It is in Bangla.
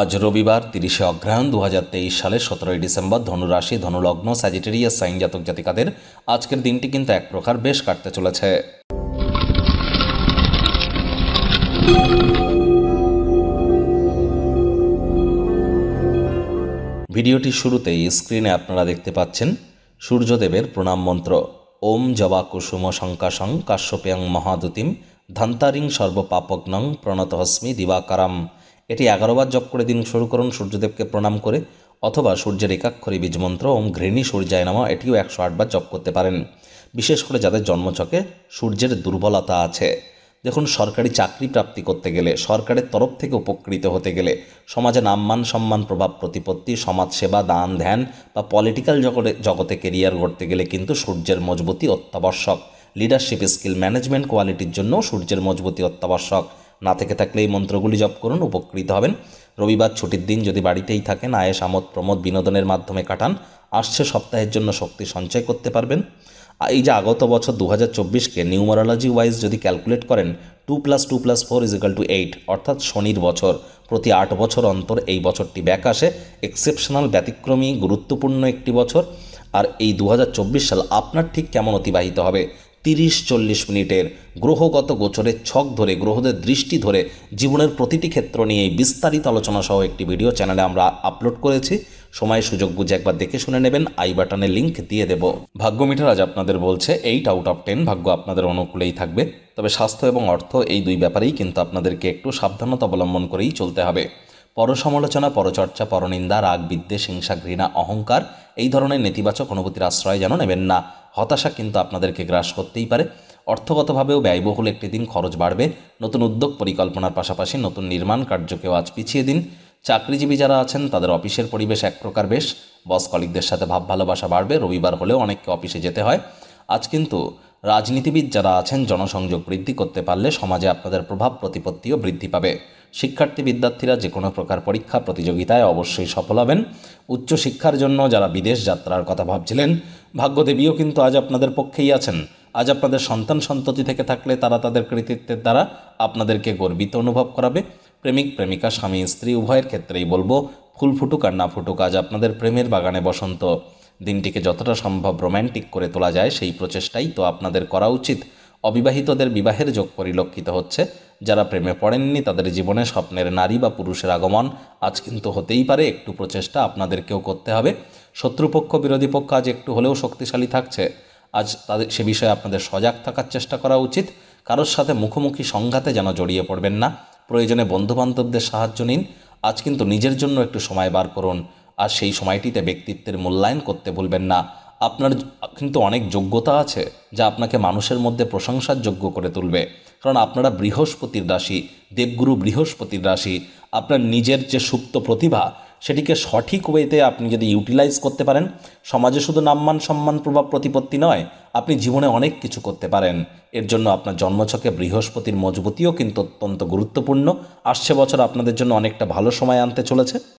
আজ রবিবার, তিরিশে অগ্রহায়ণ দু হাজার তেইশ সালের সতেরোই ডিসেম্বর, ধনুরাশি, ধনুলগ্ন, স্যাজিটেরিয়াস সাইন জাতক জাতিকাদের আজকের দিনটি কিন্তু এক প্রকার বেশ কাটতে চলেছে। ভিডিওটি শুরুতেই স্ক্রিনে আপনারা দেখতে পাচ্ছেন সূর্যদেবের প্রণাম মন্ত্র। ওম জবা কুসুম শঙ্কাশং কাশ্যপেয়ং মহাদুতিম ধান্তারিং সর্বপাপগ্নং প্রণতহস্মি দিবাকারাম। এটি এগারোবার জপ করে দিন শুরু করুন, সূর্যদেবকে প্রণাম করে, অথবা সূর্যের একাক্ষরী বীজ মন্ত্র, ওম ঘৃণী সূর্যায় নামা, এটিও একশো আটবার জপ করতে পারেন। বিশেষ করে যাদের জন্মছকে সূর্যের দুর্বলতা আছে। দেখুন, সরকারি চাকরি প্রাপ্তি করতে গেলে, সরকারের তরফ থেকে উপকৃত হতে গেলে, সমাজে নাম্মান সম্মান, প্রভাব, প্রতিপত্তি, সমাজসেবা, দান, ধ্যান বা পলিটিক্যাল জগতে জগতে কেরিয়ার গড়তে গেলে কিন্তু সূর্যের মজবুতি অত্যাবশ্যক। লিডারশিপ স্কিল ম্যানেজমেন্ট কোয়ালিটির জন্য সূর্যের মজবুতি অত্যাবশ্যক। না থেকে থাকলে এই মন্ত্রগুলি জপ করুন, উপকৃত হবেন। রবিবার ছুটির দিন যদি বাড়িতেই থাকেন আয়েস আমোদ, প্রমোদ বিনোদনের মাধ্যমে কাটান, আসছে সপ্তাহের জন্য শক্তি সঞ্চয় করতে পারবেন। এই যে আগত বছর দু হাজার চব্বিশকে নিউমারোলজি ওয়াইজ যদি ক্যালকুলেট করেন, two plus two plus four is equal to eight, অর্থাৎ শনির বছর। প্রতি আট বছর অন্তর এই বছরটি ব্যাক আসে। এক্সেপশনাল, ব্যতিক্রমী, গুরুত্বপূর্ণ একটি বছর। আর এই দু হাজার চব্বিশ সাল আপনার ঠিক কেমন অতিবাহিত হবে? তিরিশ চল্লিশ মিনিটের গ্রহগত গোচরের ছক ধরে, গ্রহদের দৃষ্টি ধরে জীবনের প্রতিটি ক্ষেত্র নিয়ে বিস্তারিত আলোচনা সহ একটি ভিডিও চ্যানেলে আমরা আপলোড করেছি। সময়, সুযোগ বুঝে একবার দেখে শুনে নেবেন। আই বাটনে লিঙ্ক দিয়ে দেব। ভাগ্য মিটার আজ আপনাদের বলছে, এইট আউট অফ টেন ভাগ্য আপনাদের অনুকূলেই থাকবে। তবে স্বাস্থ্য এবং অর্থ এই দুই ব্যাপারেই কিন্তু আপনাদেরকে একটু সাবধানতা অবলম্বন করেই চলতে হবে। পরসমালোচনা, পরচর্চা, পরনিন্দা রাগ বিদ্বেষ হিংসা, ঘৃণা, অহংকার, এই ধরনের নেতিবাচক অনুভূতির আশ্রয় যেন নেবেন না। হতাশা কিন্তু আপনাদেরকে গ্রাস করতেই পারে। অর্থগতভাবেও ব্যয়বহুল একটি দিন খরচ বাড়বে। নতুন উদ্যোগ পরিকল্পনার পাশাপাশি নতুন নির্মাণ কার্যকেও আজ পিছিয়ে দিন। চাকরিজীবী যারা আছেন, তাদের অফিসের পরিবেশ এক প্রকার বেশ। বস কলিকদের সাথে ভাব ভালোবাসা বাড়বে। রবিবার হলেও অনেককে অফিসে যেতে হয়। আজ কিন্তু রাজনীতিবিদ যারা আছেন, জনসংযোগ বৃদ্ধি করতে পারলে সমাজে আপনাদের প্রভাব, প্রতিপত্তিও বৃদ্ধি পাবে। শিক্ষার্থী বিদ্যার্থীরা যে কোনো প্রকার পরীক্ষা, প্রতিযোগিতায় অবশ্যই সফল হবেন। উচ্চশিক্ষার জন্য যারা বিদেশ যাত্রার কথা ভাবছিলেন ভাগ্যদেবীও কিন্তু আজ আপনাদের পক্ষেই আছেন। আজ আপনাদের সন্তান সন্ততি থেকে থাকলে তারা তাদের কৃতিত্বের দ্বারা আপনাদেরকে গর্বিত অনুভব করাবে। প্রেমিক, প্রেমিকা, স্বামী, স্ত্রী, উভয়ের ক্ষেত্রেই বলব, ফুল ফুটুক আর না ফুটুক, আজ আপনাদের প্রেমের বাগানে বসন্ত। দিনটিকে যতটা সম্ভব রোম্যান্টিক করে তোলা যায়, সেই প্রচেষ্টাই তো আপনাদের করা উচিত। অবিবাহিতদের বিবাহের যোগ পরিলক্ষিত হচ্ছে। যারা প্রেমে পড়েননি, তাদের জীবনে স্বপ্নের নারী বা পুরুষের আগমন আজ কিন্তু হতেই পারে। একটু প্রচেষ্টা আপনাদেরকেও করতে হবে। শত্রুপক্ষ, বিরোধী পক্ষ আজ একটু হলেও শক্তিশালী থাকছে। আজ তাদের, সে বিষয়ে আপনাদের সজাগ থাকার চেষ্টা করা উচিত। কারোর সাথে মুখোমুখি সংঘাতে যেন জড়িয়ে পড়বেন না। প্রয়োজনে বন্ধুবান্ধবদের সাহায্য নিন। আজ কিন্তু নিজের জন্য একটু সময় বার করুন। আর সেই সময়টিতে ব্যক্তিত্বের মূল্যায়ন করতে ভুলবেন না। আপনার কিন্তু অনেক যোগ্যতা আছে, যা আপনাকে মানুষের মধ্যে প্রশংসার যোগ্য করে তুলবে। কারণ আপনারা বৃহস্পতির রাশি দেবগুরু বৃহস্পতির রাশি আপনার নিজের যে সুপ্ত প্রতিভা সেটিকে সঠিক ওয়েতে আপনি যদি ইউটিলাইজ করতে পারেন, সমাজে শুধু নামমান সম্মান প্রভাব প্রতিপত্তি নয়, আপনি জীবনে অনেক কিছু করতে পারেন। এর জন্য আপনার জন্মছকে বৃহস্পতির মজবুতিও কিন্তু অত্যন্ত গুরুত্বপূর্ণ। আসছে বছর আপনাদের জন্য অনেকটা ভালো সময় আনতে চলেছে।